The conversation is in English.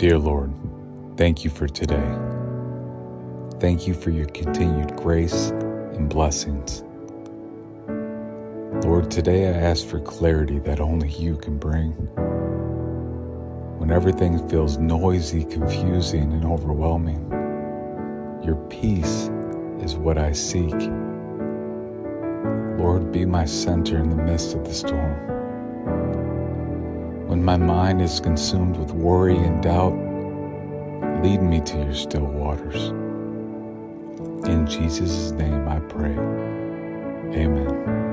Dear Lord, thank you for today. Thank you for your continued grace and blessings. Lord, today I ask for clarity that only you can bring. When everything feels noisy, confusing, and overwhelming, your peace is what I seek. Lord, be my center in the midst of the storm. When my mind is consumed with worry and doubt, lead me to your still waters. In Jesus' name I pray. Amen.